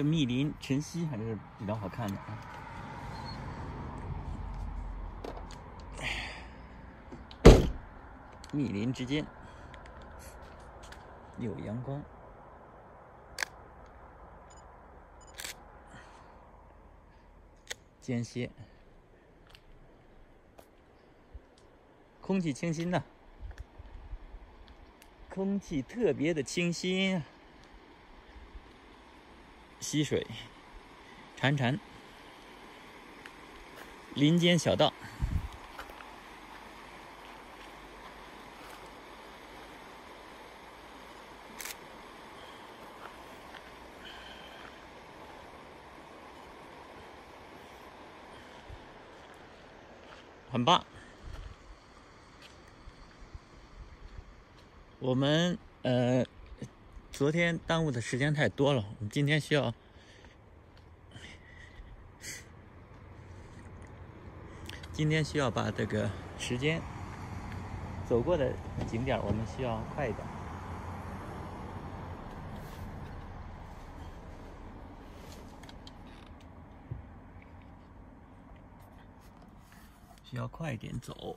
这密林晨曦还是比较好看的啊。密林之间有阳光，间歇，空气清新呐、空气特别的清新。溪水潺潺，林间小道。很棒。我们呃，昨天耽误的时间太多了，我们今天需要今天需要把这个时间走过的景点，我们需要快一点。需要快一点走。